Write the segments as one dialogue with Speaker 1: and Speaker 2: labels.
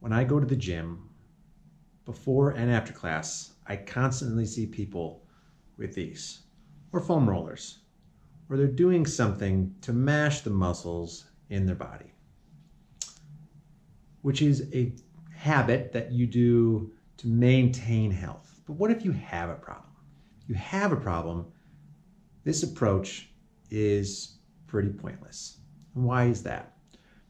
Speaker 1: when I go to the gym, before and after class, I constantly see people with these, or foam rollers, or they're doing something to mash the muscles in their body, which is a habit that you do to maintain health. But what if you have a problem? You have a problem, this approach is pretty pointless. And why is that?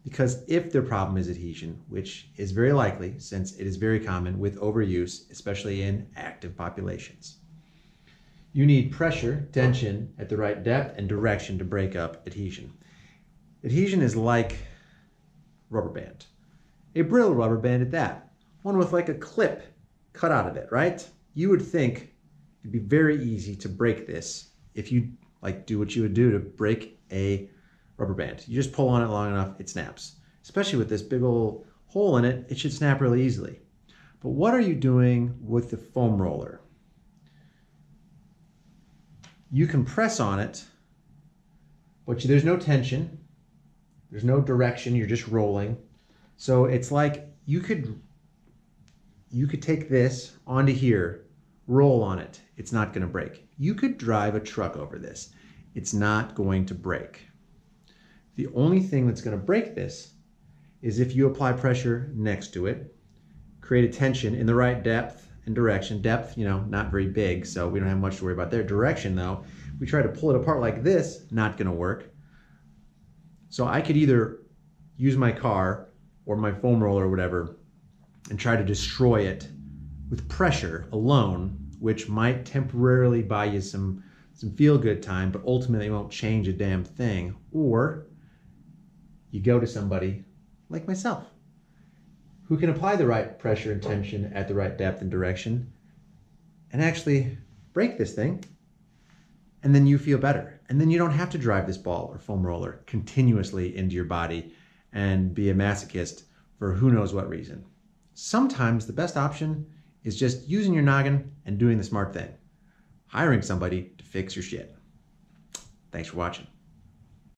Speaker 1: Because if their problem is adhesion, which is very likely since it is very common with overuse, especially in active populations, you need pressure, tension at the right depth and direction to break up adhesion. Adhesion is like rubber band, a brittle rubber band at that, one with like a clip cut out of it, right? You would think it'd be very easy to break this if you like do what you would do to break a rubber band. You just pull on it long enough, it snaps. Especially with this big old hole in it, it should snap really easily. But what are you doing with the foam roller? You can press on it, but there's no tension. There's no direction, you're just rolling. So it's like you could you could take this onto here, roll on it. It's not going to break. You could drive a truck over this. It's not going to break. The only thing that's going to break this is if you apply pressure next to it, create a tension in the right depth and direction. Depth, you know, not very big, so we don't have much to worry about there. Direction, though, we try to pull it apart like this, not going to work. So I could either use my car or my foam roller or whatever and try to destroy it with pressure alone, which might temporarily buy you some some feel good time, but ultimately won't change a damn thing. Or you go to somebody like myself who can apply the right pressure and tension at the right depth and direction and actually break this thing. And then you feel better. And then you don't have to drive this ball or foam roller continuously into your body and be a masochist for who knows what reason. Sometimes the best option is just using your noggin and doing the smart thing hiring somebody to fix your shit. Thanks for watching.